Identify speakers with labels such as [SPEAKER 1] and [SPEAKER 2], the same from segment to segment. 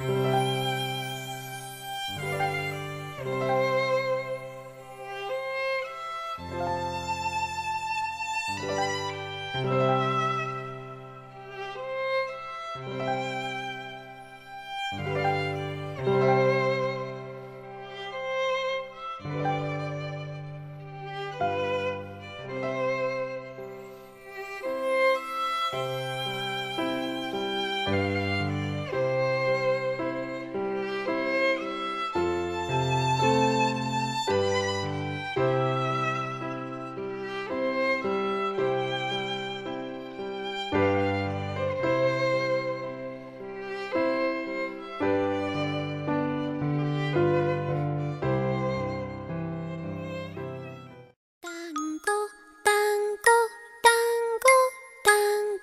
[SPEAKER 1] Música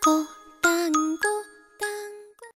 [SPEAKER 1] 不